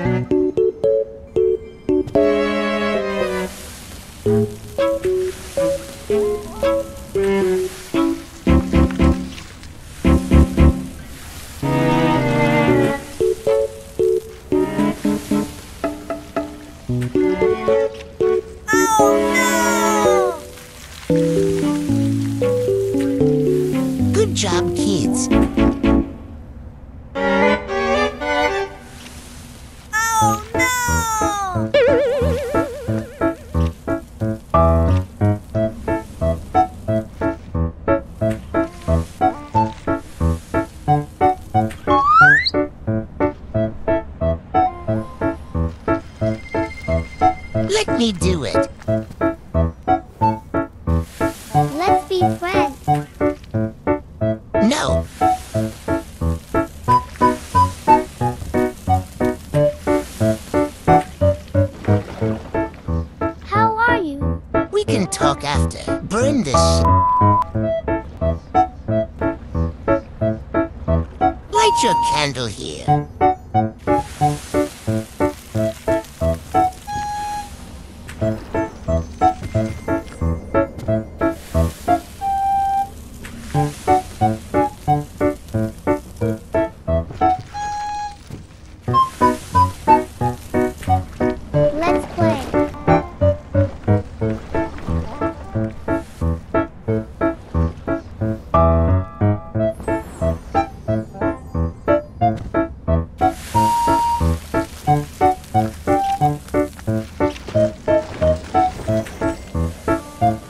Oh, Good job, kids. Let me do it. Let's be friends. No, How are you? we can talk after. Burn this Light your candle here. Thank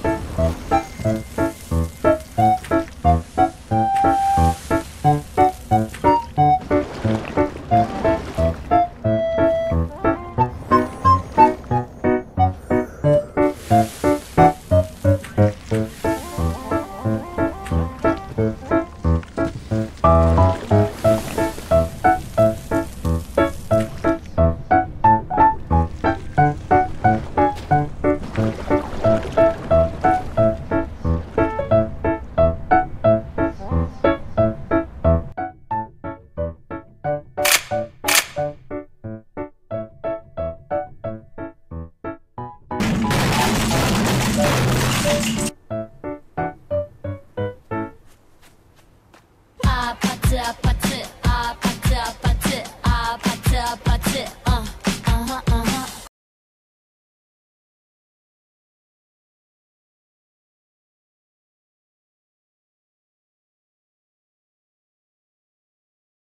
you. up.